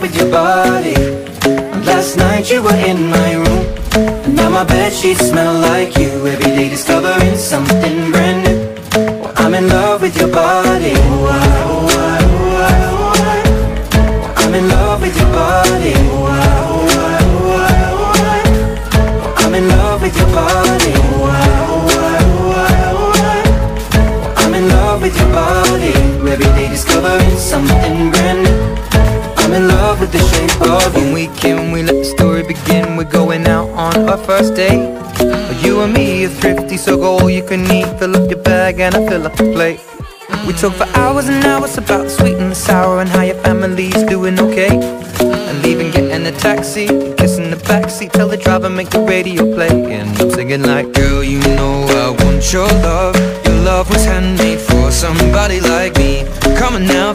With your body. Last night you were in my room. And now my bed sheets smell like you. Every day discovering something brand new. Well, I'm in love with your body. Ooh, I, ooh, I, ooh, I, ooh, I. I'm in love with your body. Ooh, I, ooh, I, ooh, I, ooh, I. I'm in love with your body. Begin We're going out on our first date. You and me are thrifty, so go all you can eat. Fill up your bag and I fill up the plate. We talk for hours and hours about the sweet and the sour And how your family's doing okay. And leaving, getting a taxi Kissing the backseat, tell the driver make the radio play. And I'm singing like Girl, you know I want your love. Your love was handmade for somebody like me. Come on now,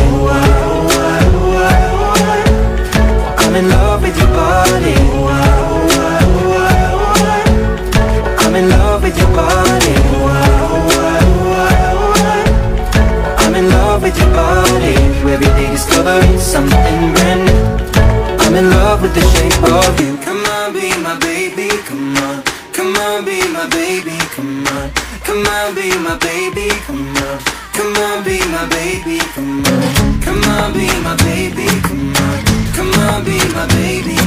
discovering something brand new. I'm in love with the shape of you. Come on, be my baby, come on. Come on, be my baby, come on. Come on, be my baby, come on. Come on, be my baby, come on. Come on, be my baby, come on. Come on, be my baby